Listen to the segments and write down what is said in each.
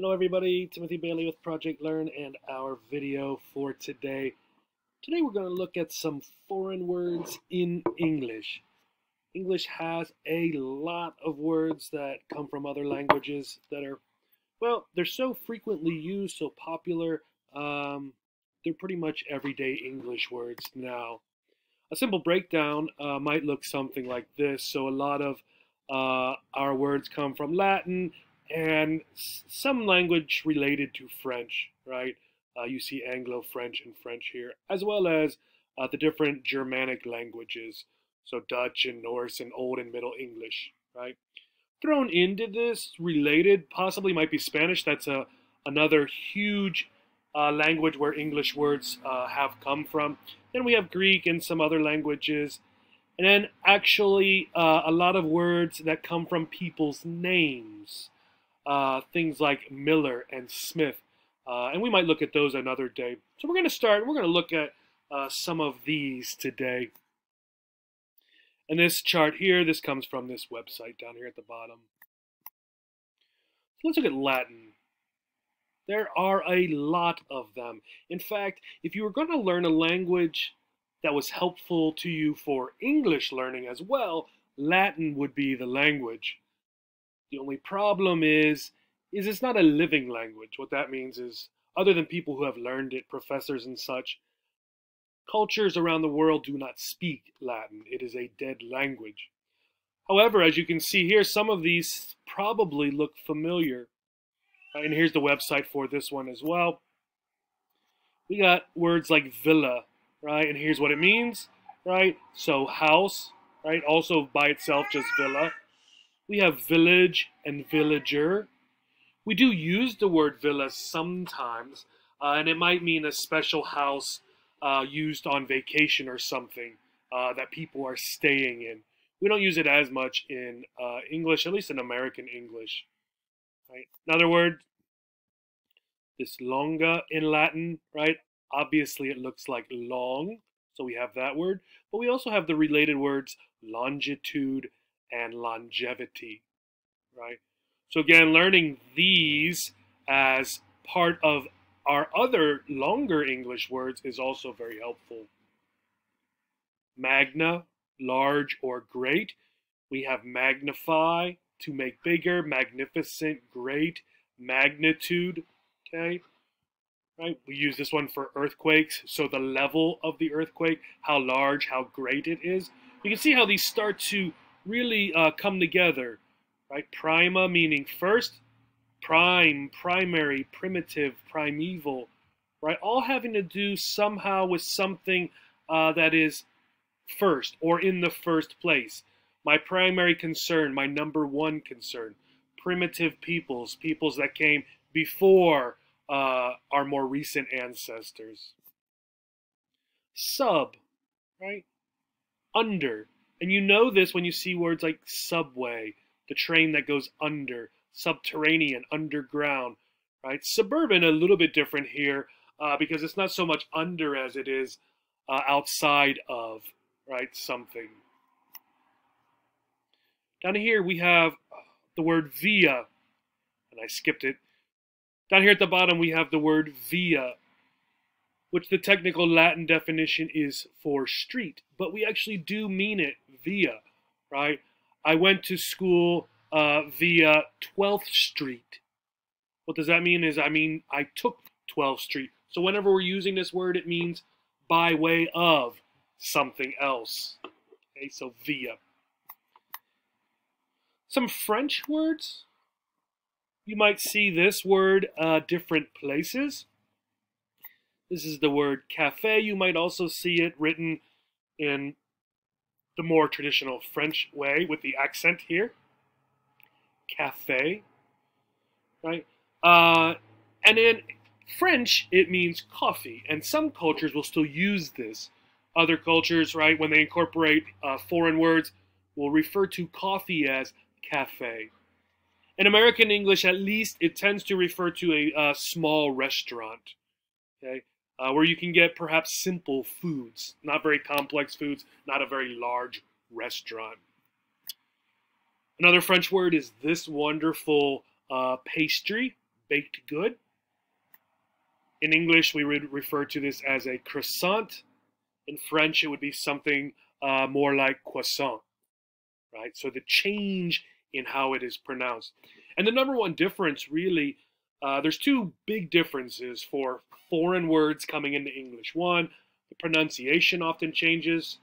Hello everybody, Timothy Bailey with Project Learn and our video for today. Today we're going to look at some foreign words in English. English has a lot of words that come from other languages that are, well, they're so frequently used, so popular, um, they're pretty much everyday English words now. A simple breakdown uh, might look something like this. So a lot of uh, our words come from Latin and some language related to French, right? Uh, you see Anglo French and French here, as well as uh, the different Germanic languages, so Dutch and Norse and Old and Middle English, right? Thrown into this, related, possibly might be Spanish. That's a another huge uh, language where English words uh, have come from. Then we have Greek and some other languages. And then actually uh, a lot of words that come from people's names uh, things like Miller and Smith. Uh, and we might look at those another day. So we're going to start, we're going to look at uh, some of these today. And this chart here, this comes from this website down here at the bottom. So let's look at Latin. There are a lot of them. In fact, if you were going to learn a language that was helpful to you for English learning as well, Latin would be the language. The only problem is, is it's not a living language. What that means is, other than people who have learned it, professors and such, cultures around the world do not speak Latin. It is a dead language. However, as you can see here, some of these probably look familiar. And here's the website for this one as well. We got words like villa, right? And here's what it means, right? So house, right? Also by itself, just villa. We have village and villager. We do use the word villa sometimes, uh, and it might mean a special house uh, used on vacation or something uh, that people are staying in. We don't use it as much in uh, English, at least in American English. Right? Another word, this longa in Latin, right? Obviously, it looks like long, so we have that word. But we also have the related words longitude and longevity, right? So again, learning these as part of our other longer English words is also very helpful. Magna, large or great. We have magnify, to make bigger, magnificent, great, magnitude, okay? Right? We use this one for earthquakes, so the level of the earthquake, how large, how great it is. You can see how these start to really uh, come together, right? Prima meaning first, prime, primary, primitive, primeval, right? All having to do somehow with something uh, that is first or in the first place. My primary concern, my number one concern, primitive peoples, peoples that came before uh, our more recent ancestors. Sub, right? Under, and you know this when you see words like subway, the train that goes under, subterranean, underground, right? Suburban, a little bit different here uh, because it's not so much under as it is uh, outside of, right, something. Down here we have the word via, and I skipped it. Down here at the bottom we have the word via, which the technical Latin definition is for street, but we actually do mean it via, right? I went to school uh, via 12th Street. What does that mean is I mean I took 12th Street. So whenever we're using this word, it means by way of something else. Okay, so via. Some French words. You might see this word uh, different places. This is the word cafe. You might also see it written in the more traditional French way with the accent here. Cafe, right? Uh, and in French, it means coffee, and some cultures will still use this. Other cultures, right, when they incorporate uh, foreign words, will refer to coffee as cafe. In American English, at least, it tends to refer to a, a small restaurant. Okay, uh, where you can get perhaps simple foods, not very complex foods, not a very large restaurant. Another French word is this wonderful uh, pastry, baked good. In English, we would refer to this as a croissant. In French, it would be something uh, more like croissant, right? So the change in how it is pronounced. And the number one difference, really, uh, there's two big differences for foreign words coming into English. One, the pronunciation often changes.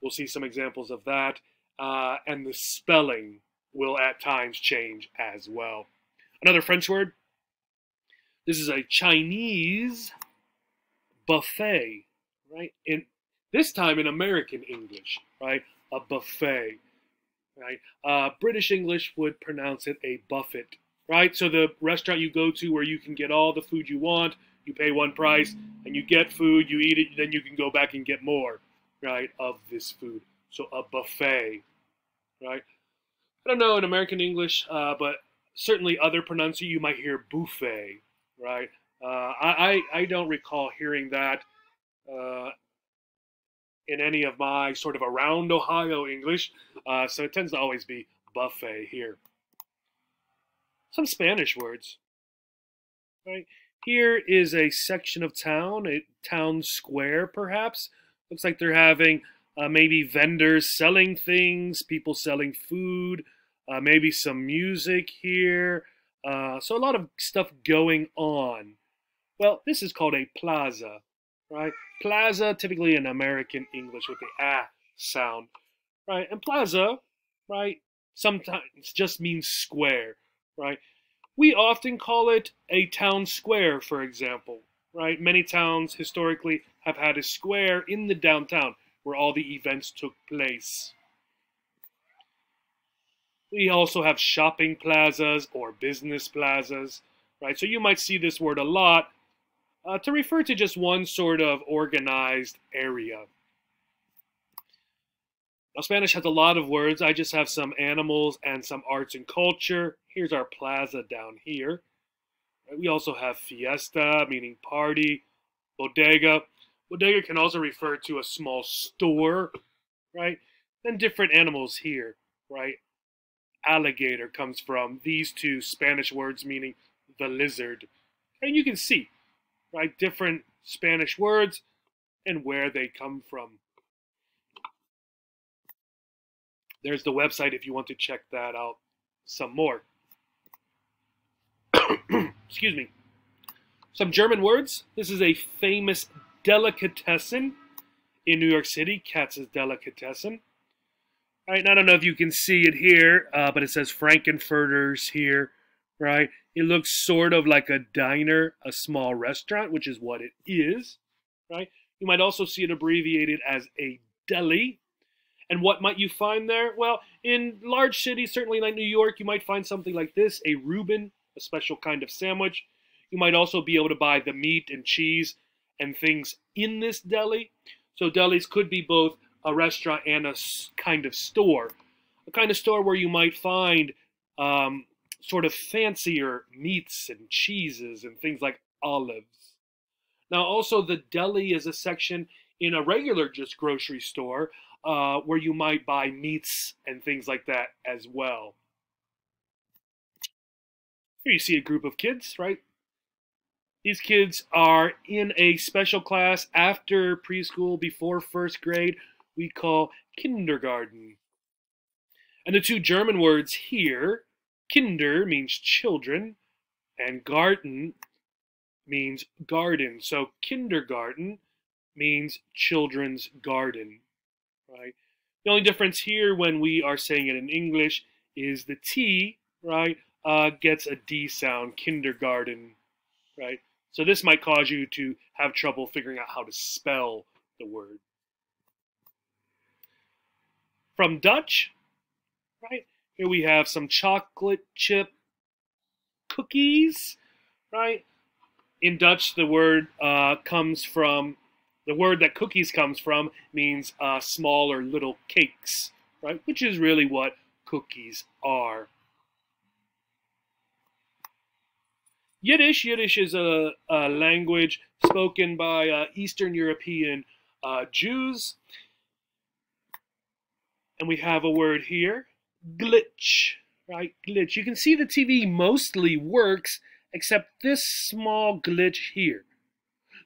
We'll see some examples of that. Uh, and the spelling will at times change as well. Another French word. This is a Chinese buffet, right? In this time in American English, right? A buffet, right? Uh, British English would pronounce it a buffet, right? So the restaurant you go to where you can get all the food you want, you pay one price, and you get food, you eat it, then you can go back and get more, right, of this food. So a buffet, right? I don't know in American English, uh, but certainly other pronunciation you might hear buffet, right? Uh, I, I, don't recall hearing that uh, in any of my sort of around Ohio English, uh, so it tends to always be buffet here. Some Spanish words, right? Here is a section of town, a town square perhaps. Looks like they're having uh, maybe vendors selling things, people selling food, uh, maybe some music here. Uh, so a lot of stuff going on. Well, this is called a plaza, right? Plaza, typically in American English with the ah sound, right? And plaza, right, sometimes just means square, right? We often call it a town square, for example, right? Many towns historically have had a square in the downtown where all the events took place. We also have shopping plazas or business plazas, right? So you might see this word a lot uh, to refer to just one sort of organized area. Now, Spanish has a lot of words. I just have some animals and some arts and culture. Here's our plaza down here. We also have fiesta, meaning party, bodega. Bodega can also refer to a small store, right? Then different animals here, right? Alligator comes from these two Spanish words meaning the lizard. And you can see, right, different Spanish words and where they come from. There's the website if you want to check that out some more. Excuse me. Some German words. This is a famous delicatessen in New York City, Katz's Delicatessen. Right, I don't know if you can see it here, uh, but it says Frank-N-Furter's here, right? It looks sort of like a diner, a small restaurant, which is what it is, right? You might also see it abbreviated as a deli. And what might you find there? Well, in large cities, certainly like New York, you might find something like this, a Reuben, a special kind of sandwich. You might also be able to buy the meat and cheese and things in this deli. So delis could be both a restaurant and a kind of store. A kind of store where you might find um, sort of fancier meats and cheeses and things like olives. Now, also, the deli is a section in a regular just grocery store uh, where you might buy meats and things like that as well. Here you see a group of kids, right? These kids are in a special class after preschool, before first grade, we call kindergarten. And the two German words here, kinder means children, and garten means garden. So kindergarten means children's garden, right? The only difference here when we are saying it in English is the T, right, uh, gets a D sound, kindergarten, right? So this might cause you to have trouble figuring out how to spell the word. From Dutch, right? Here we have some chocolate chip cookies, right? In Dutch, the word uh, comes from, the word that cookies comes from means uh, small or little cakes, right? Which is really what cookies are. Yiddish. Yiddish is a, a language spoken by uh, Eastern European uh, Jews. And we have a word here, glitch, right? Glitch. You can see the TV mostly works except this small glitch here.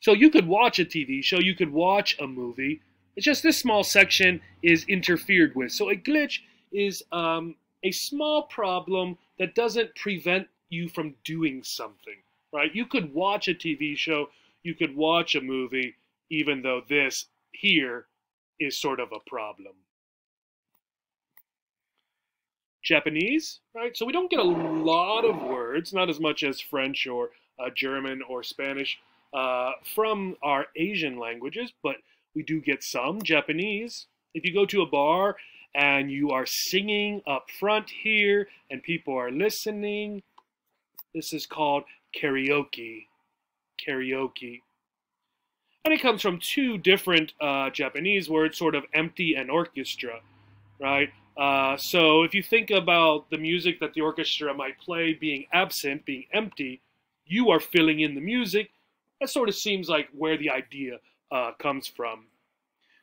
So you could watch a TV show, you could watch a movie. It's just this small section is interfered with. So a glitch is um, a small problem that doesn't prevent you from doing something, right? You could watch a TV show, you could watch a movie, even though this here is sort of a problem. Japanese, right? So we don't get a lot of words, not as much as French or uh, German or Spanish uh, from our Asian languages, but we do get some Japanese. If you go to a bar and you are singing up front here and people are listening, this is called karaoke. Karaoke. And it comes from two different uh, Japanese words, sort of empty and orchestra, right? Uh, so if you think about the music that the orchestra might play being absent, being empty, you are filling in the music. That sort of seems like where the idea uh, comes from.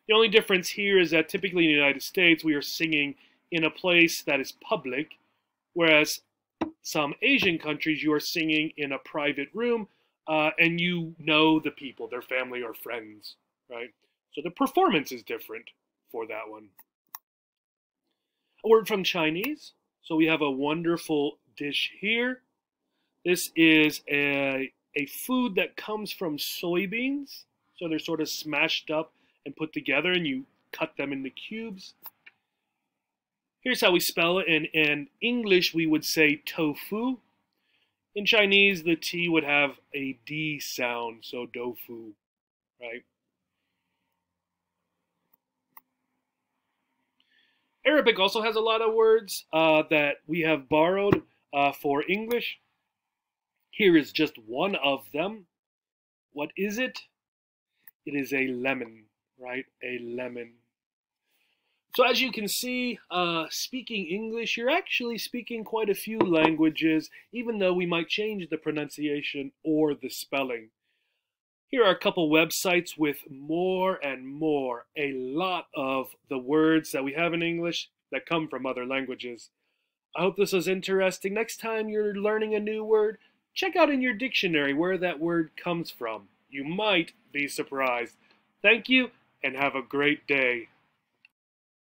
The only difference here is that typically in the United States, we are singing in a place that is public, whereas some Asian countries, you are singing in a private room uh, and you know the people, their family or friends, right? So the performance is different for that one. A word from Chinese. So we have a wonderful dish here. This is a, a food that comes from soybeans. So they're sort of smashed up and put together and you cut them into cubes. Here's how we spell it. In, in English, we would say tofu. In Chinese, the T would have a D sound, so dofu, right? Arabic also has a lot of words uh, that we have borrowed uh, for English. Here is just one of them. What is it? It is a lemon, right? A lemon. So as you can see, uh, speaking English, you're actually speaking quite a few languages, even though we might change the pronunciation or the spelling. Here are a couple websites with more and more, a lot of the words that we have in English that come from other languages. I hope this was interesting. Next time you're learning a new word, check out in your dictionary where that word comes from. You might be surprised. Thank you and have a great day.